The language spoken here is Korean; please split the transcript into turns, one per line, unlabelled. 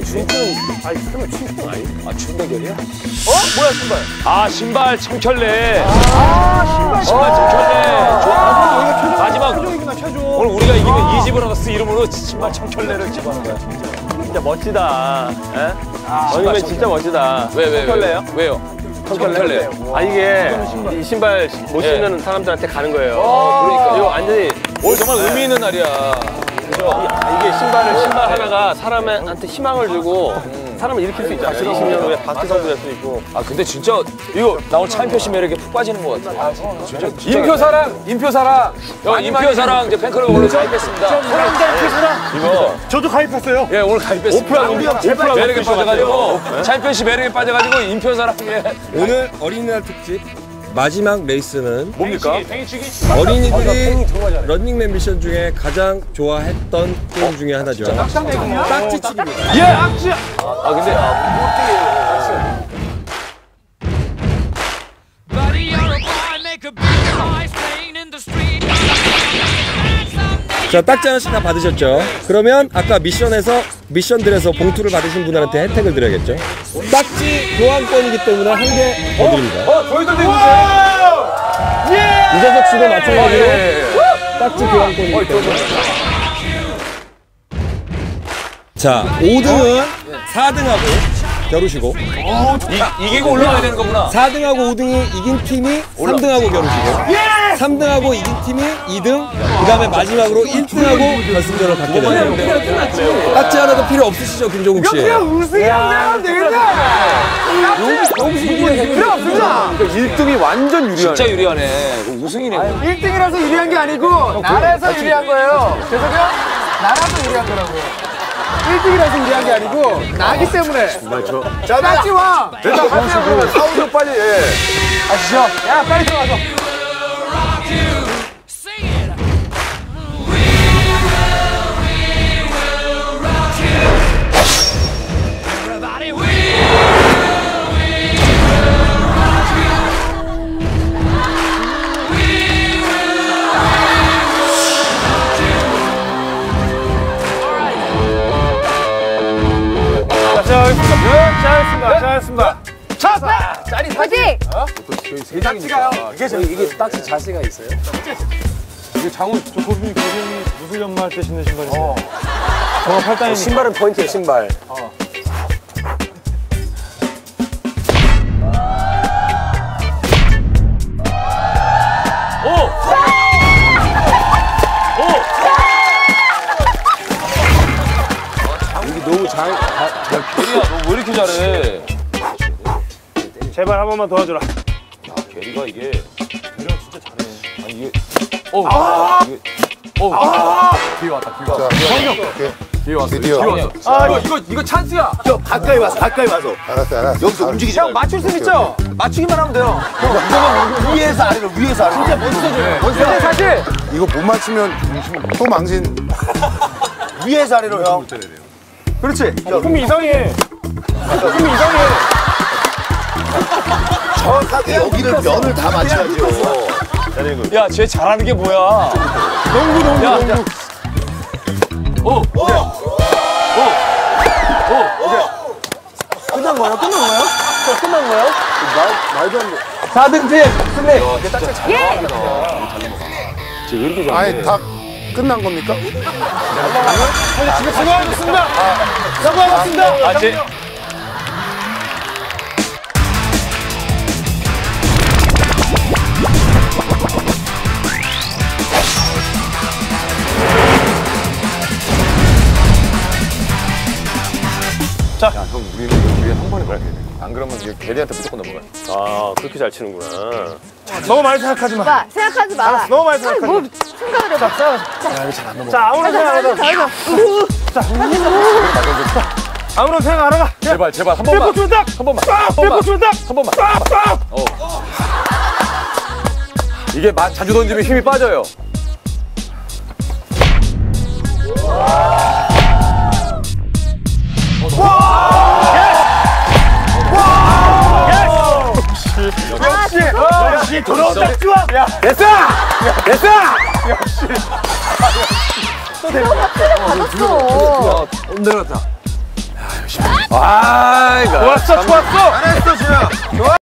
뭐지?
아니 설마 춘풍 아니?
아 춘대결이야?
어? 뭐야 신발?
아 신발 청켤레.
아 신발
신발 청켤레. 좋아. 마지막
최종이구나 최종.
오늘 우리가 이기면 이지브라더스 이름으로 신발 청켤레를 집어넣은 거야.
진짜 멋지다. 에?
신발
아니면 진짜 멋지다.
왜 왜? 왜?
청켤레요?
왜요?
청켤레. 아 이게 이 신발 못
예.
신는 사람들한테 가는 거예요.
그러니까.
이거 완전히
오늘 정말 의미 있는 날이야.
이게 신발을 신발 하나가 사람한테 희망을 주고 사람을 일으킬 수 있잖아요. 20년 후에 박지성도 될수 있고.
아 근데 진짜 이거 나 오늘 차인표 씨 매력에 푹 빠지는 것 같아. 진짜
인표 사랑, 인표 사랑.
형 인표 사랑 이제 팬클럽 오늘 가입했습니다. 이거
저도 가입했어요.
예 오늘 가입했습니다. 오프라 매력에 빠져가지고 차인표 씨 매력에 빠져가지고 인표 사랑에
오늘 어린이날 특집 마지막 레이스는
뭡니까?
어린이들이 런닝맨 미션 중에 가장 좋아했던 게임 중에 하나죠. 딱지치기입니다.
예. 아 근데 아,
in the street.
자, 딱지 하나씩 다 받으셨죠? 그러면 아까 미션에서 미션들에서 봉투를 받으신 분들한테 혜택을 드려야겠죠? 딱지 교환권이기 때문에 한 개더 드립니다.
어 저희도 되는데.
유재석 씨도 마찬가지로
예.
딱지 교환권이기 때문에. 자, 5등은 4등하고 겨루시고
이, 이기고 올라가야 되는 거구나.
4등하고 5등이 이긴 팀이 3등하고 겨루시고 3등하고 이긴 팀이 2등 그 다음에 마지막으로 1등하고 결승전을 받게 됩니다 딱지 하나도 필요 없으시죠 김종국 씨?
필요 없습니다. 1등이 완전 유리하네.
진짜 유리하네. 그 우승이네.
1등이라서 유리한 게 아니고 나라에서 유리한 거예요. 형? 나라도 유리한 거라고요. 1등이라서 유리한 게 아니고 나기 때문에. 자, 딱지 와.
일단 공식 그러면 사우드 빨리 예.
아시죠? 야, 빨리 들어가서.
잘했습니다. 잘했습니다.
화이팅!
이게 딱지 자세가 있어요?
이게 장훈 저 고수님 고수님이 무술 연마할 때 신는 신발이에요. 저거 팔다니
신발은 포인트예요 신발.
너 너 왜 이렇게 잘해?
제발 한 번만 도와줘라.
야 게리가 이게. 게리가 진짜 잘해. 아니 이게. 어. 이게. 어.
비에 왔다 비가 왔다 비에 왔어 드디어
아 이거 이거 이거 찬스야.
가까이 와서 가까이 와서.
알았어 알았어 여기서 움직이지
형 맞출 수 있죠? 맞추기만 하면 돼요. 형 위에서 아래로 위에서 아래로. 진짜 멋있어져요. 근데 사실
이거 못 맞추면 또 망신
위에서 아래로 형. 그렇지.
품이 이상해. 품이 이상해.
정확하게 여기를 면을 다 맞춰야죠
야, 쟤 잘하는 게 뭐야?
농구 농구
야,
농구.
오, 오,
끝난 거예요? 끝난 거예요? 저 끝난 거예요?
말도 안 돼
4등 팀 승리.
아니 다 끝난 겁니까?
수고하셨습니다. 수고하셨습니다.
아, 쟤.
안 그러면 이제 게리한테 무조건 넘어가.
아 그렇게 잘 치는구나. 너무 많이 생각하지 마.
오빠, 생각하지 마.
너무 많이
아니,
생각하지
뭐,
마.
생각을 해봐.
자 아무런 생각 안 하다. 아무런 생각 안 하다.
제발, 제발, 한 번만.
빼고 주면 딱.
한 번만.
빼고 주면 딱.
한 번만.
빡 빡.
이게 마, 자주 던지면 힘이 빠져요.
역시 돌아온다 좋아.
됐어! 됐어!
또 내려갔어.
내려갔다.
아.
좋았어, 좋았어.
잘했어, 지금.